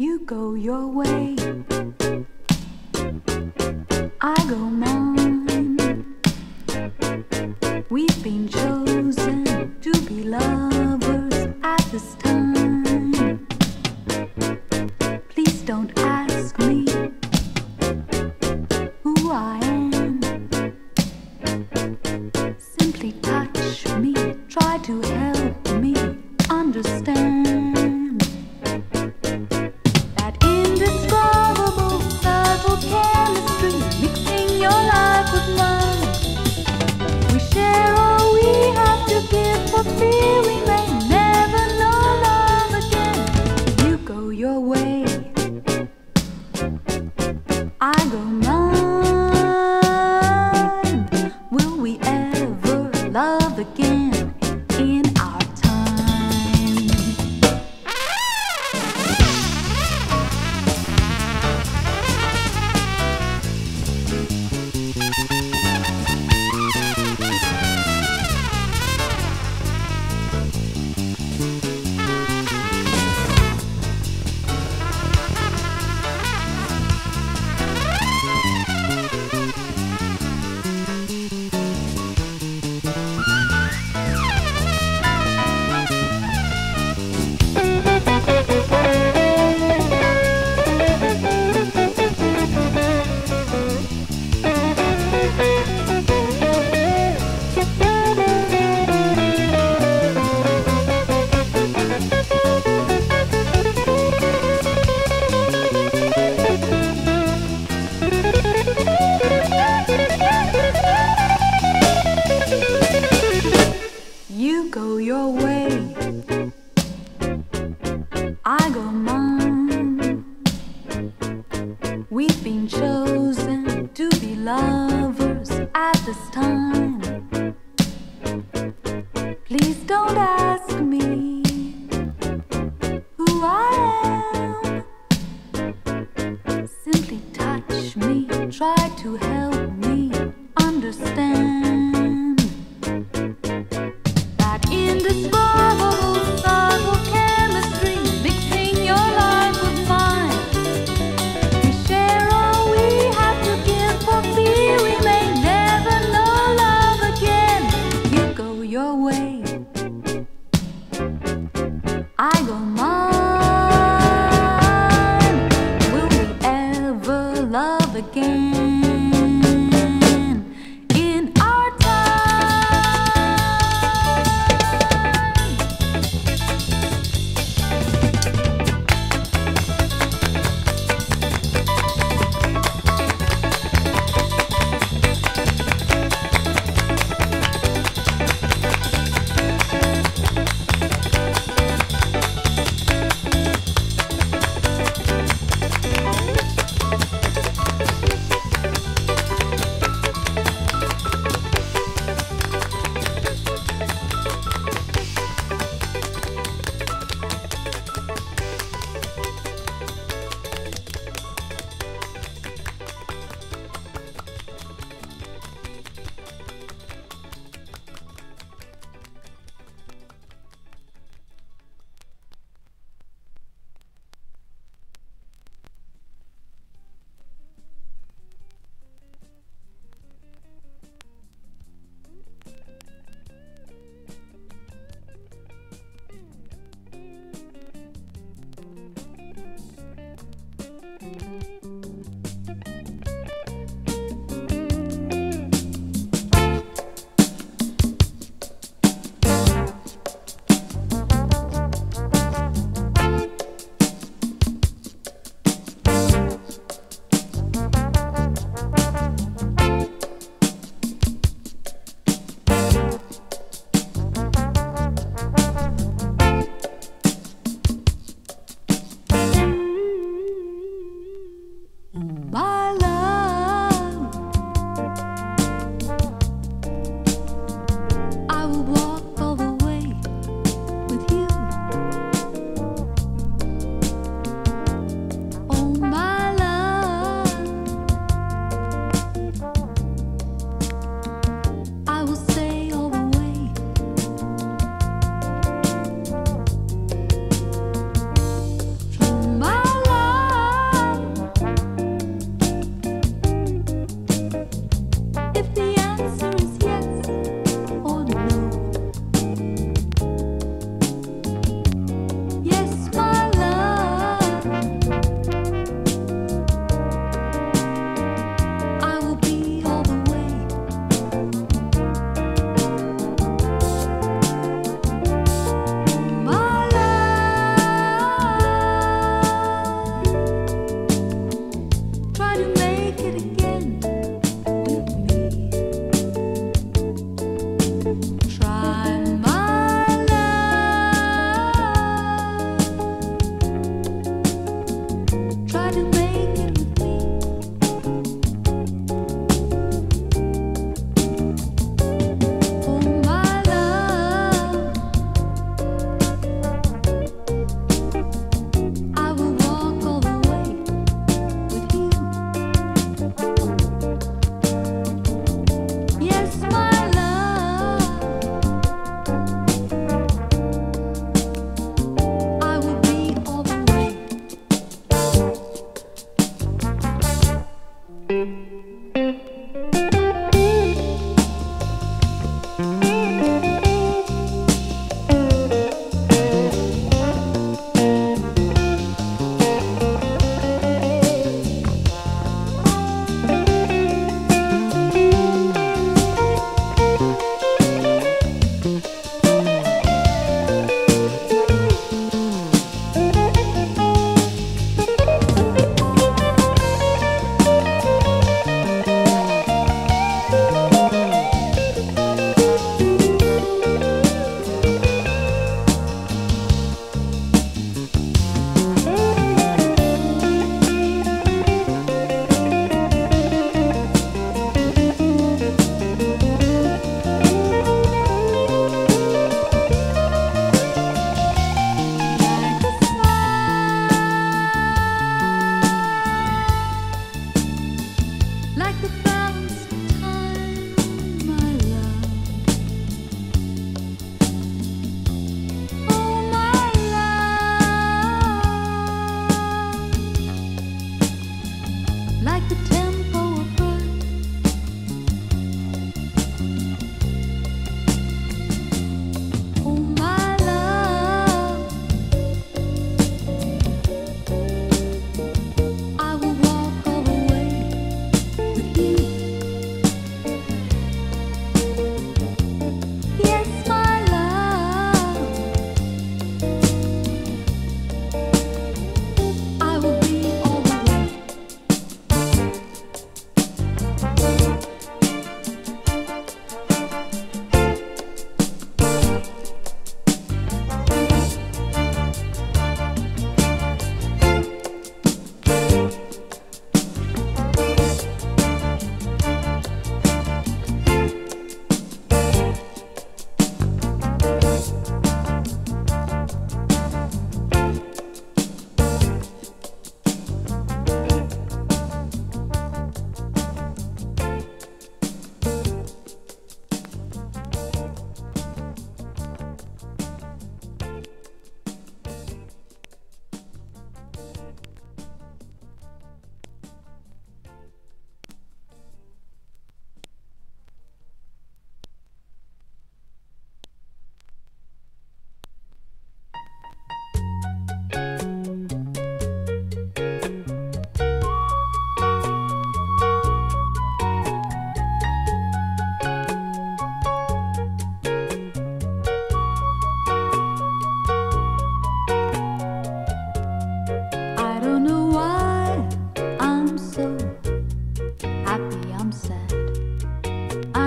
You go your way, I go mine. We've been chosen. try to help.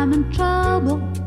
I'm in trouble.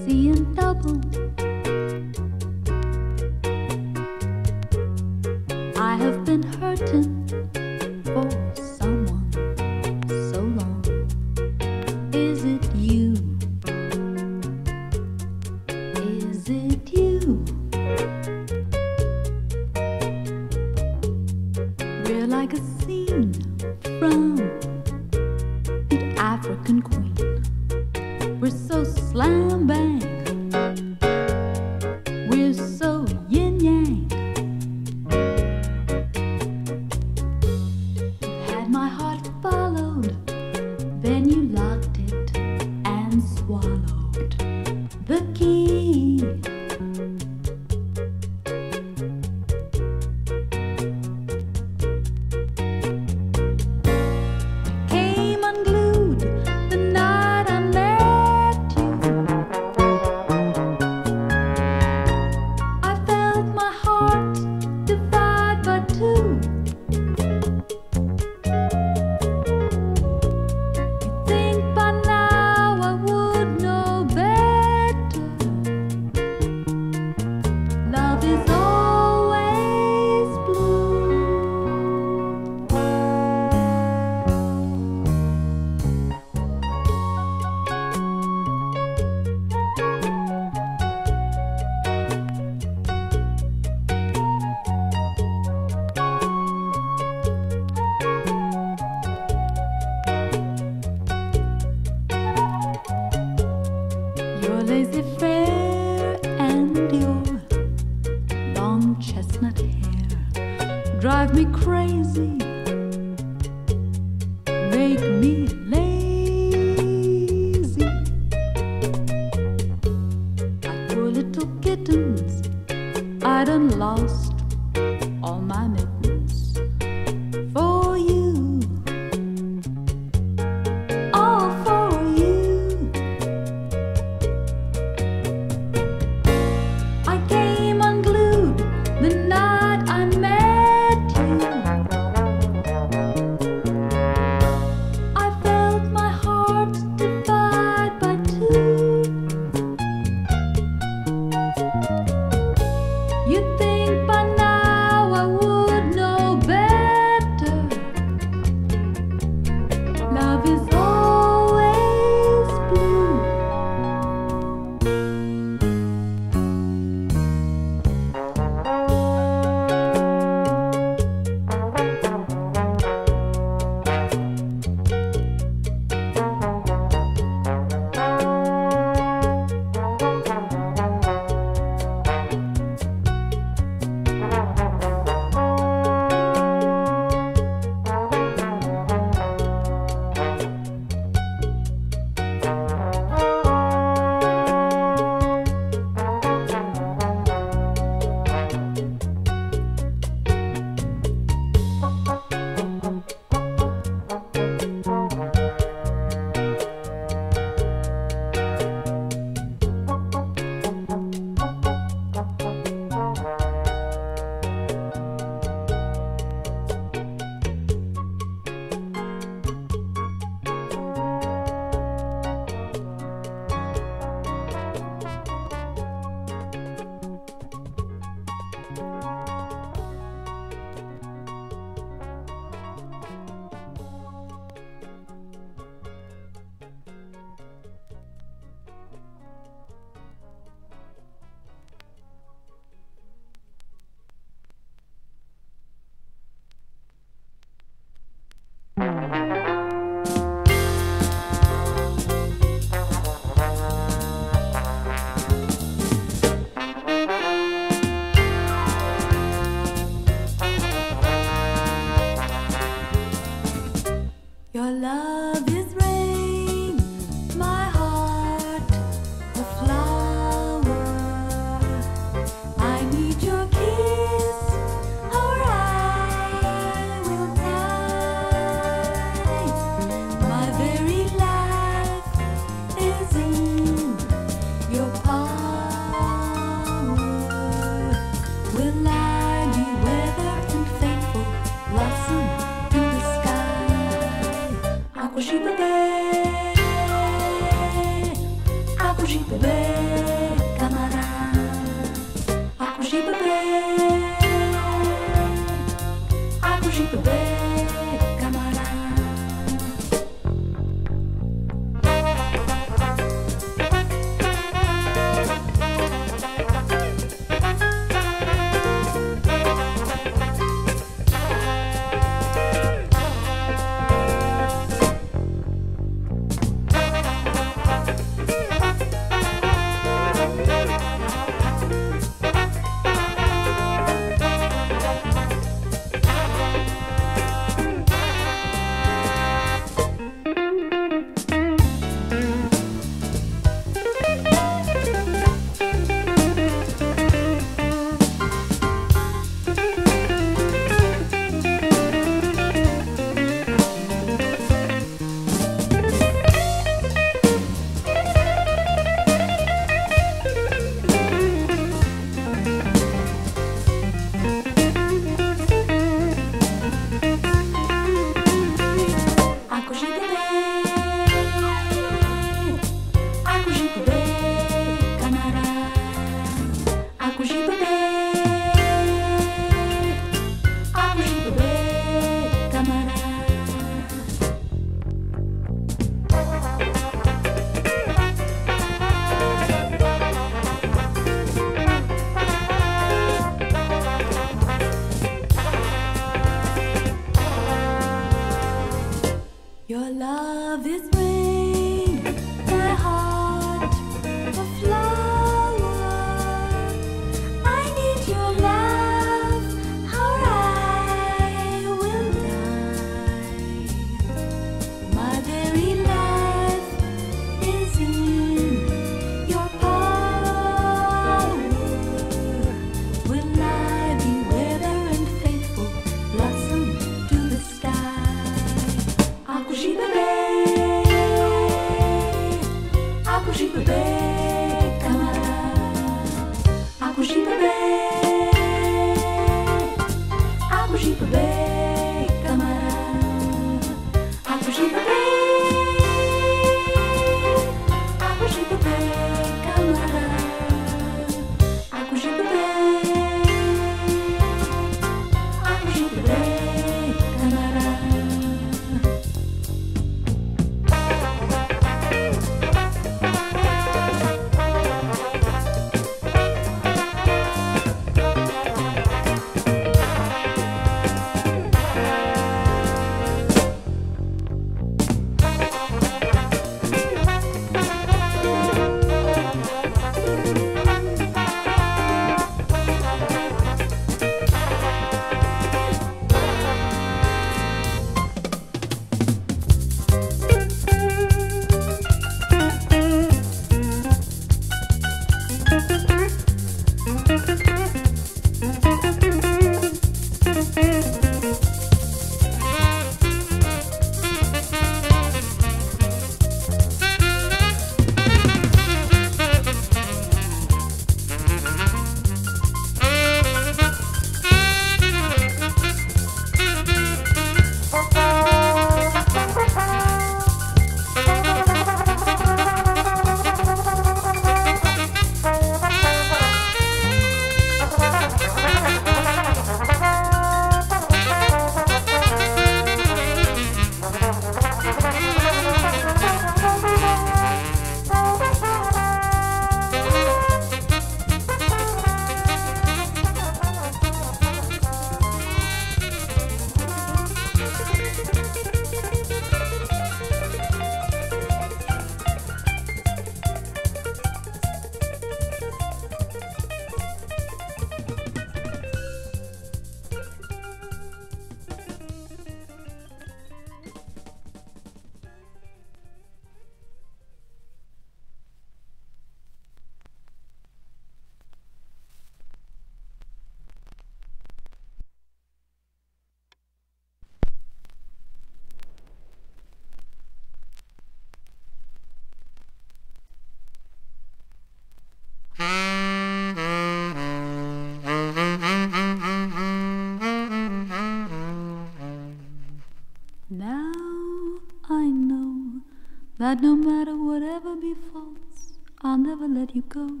That no matter whatever befalls, I'll never let you go.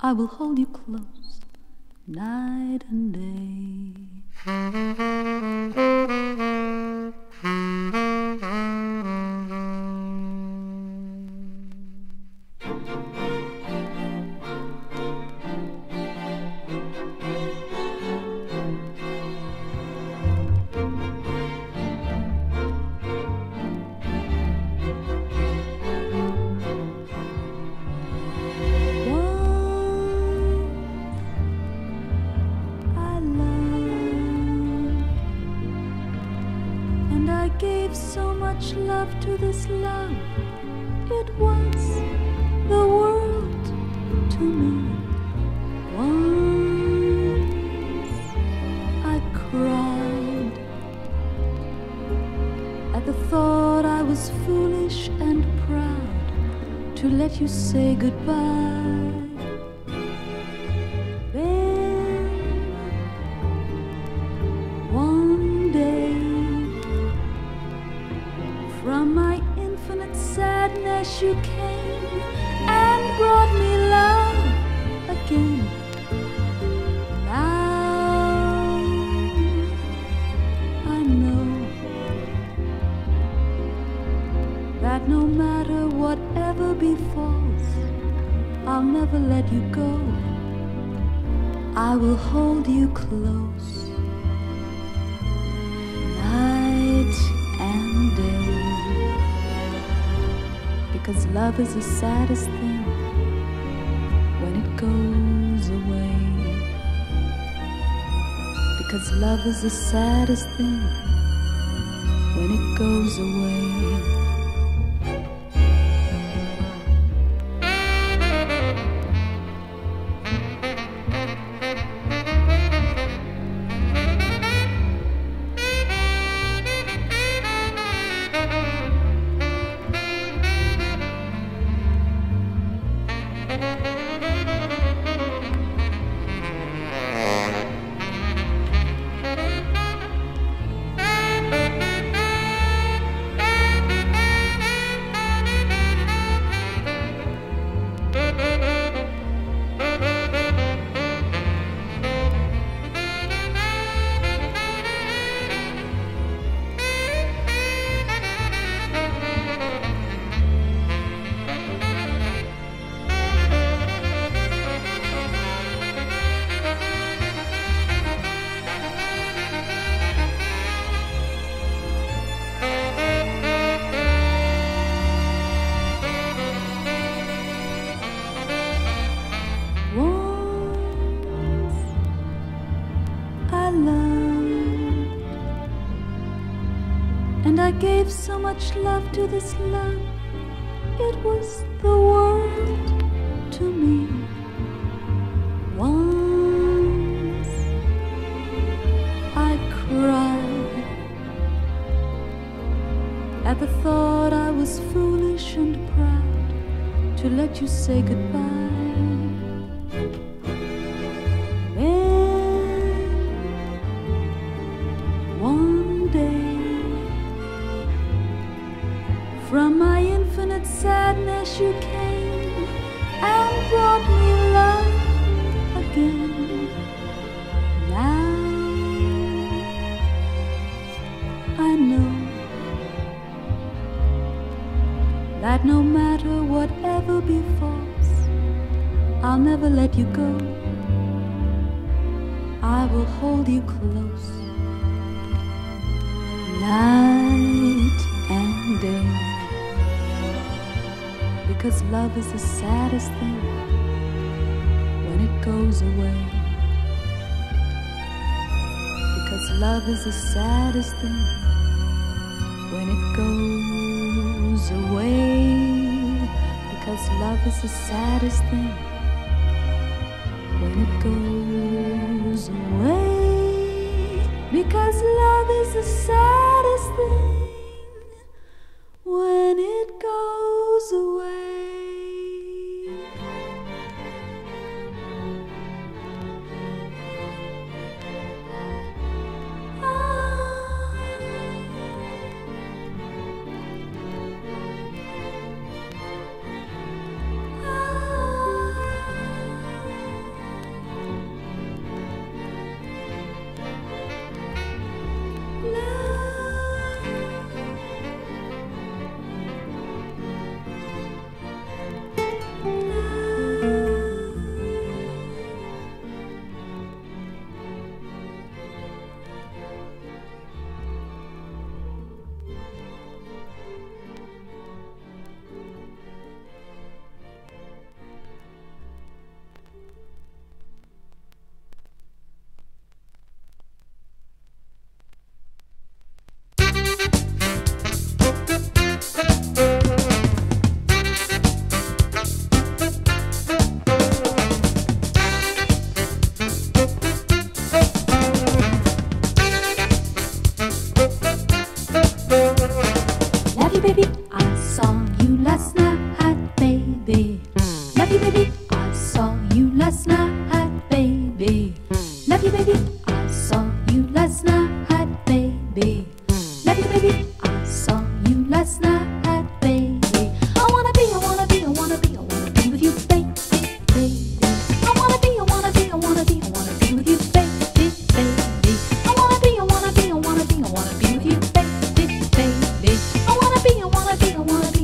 I will hold you close night and day. Love to this love. It was the world to me. Once I cried at the thought I was foolish and proud to let you say goodbye. Because love is the saddest thing when it goes away. Because love is the saddest thing when it goes away. Much love to this love. It was the world to me. Once I cried at the thought I was foolish and proud to let you say goodbye. I will hold you close night and day. Because love is the saddest thing when it goes away. Because love is the saddest thing when it goes away. Because love is the saddest thing when it goes away. Because love is the saddest thing I wanna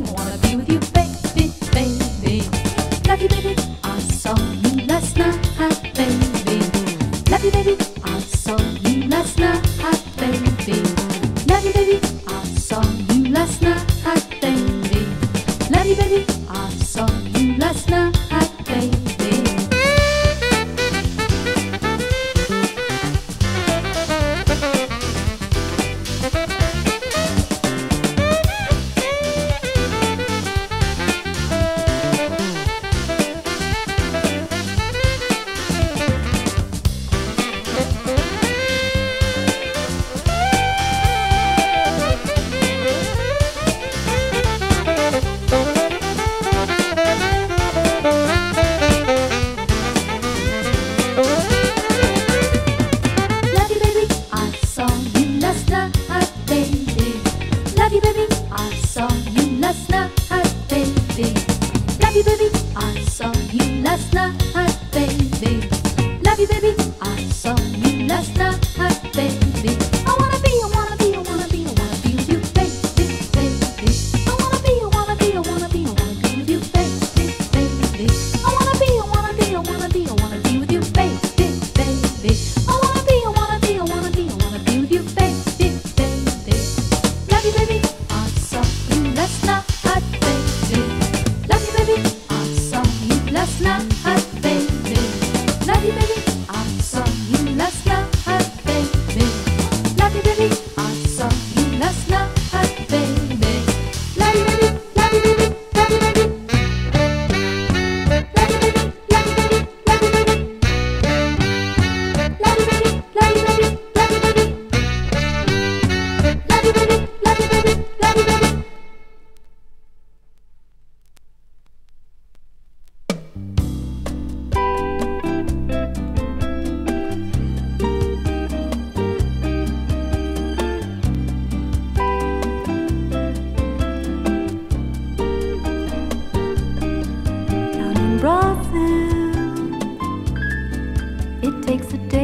it takes a day